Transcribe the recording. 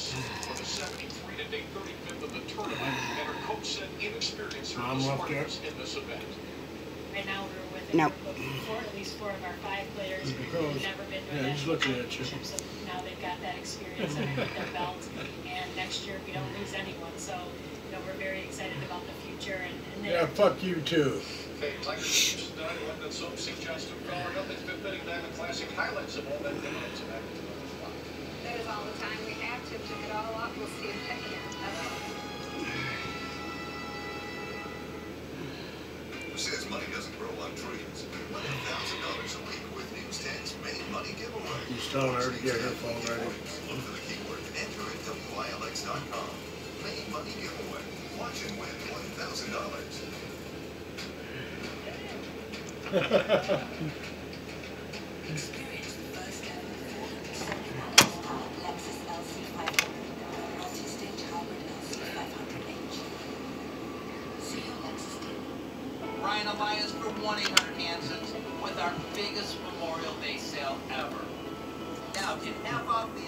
Lewis for the 73 day 35th of the tournament, and her coach said inexperience hurt I'm the left there. Spartans in this event. Right now, we're with a Nope. group four, at least four of our five players Because- who've never been to yeah, a he's looking at you. championship, so now they've got that experience under their belt. And next year, we don't lose anyone, so, you know, we're very excited about the future and, and Yeah, fuck you too. Okay, Tiger Woods tonight, one that some see Justin Fowler up at Fifth Inning Diamond Classic. Highlights of all that coming tonight. That money doesn't grow on trees. $100,000 a week with News 10's Made Money Giveaway. He's still her to get her phone ready. Look for the keyword and enter at WILX.com. Made Money Giveaway. Watch and win $1,000. Ryan Elias for 1-800-HANSON's with our biggest Memorial Day sale ever. Now get half off the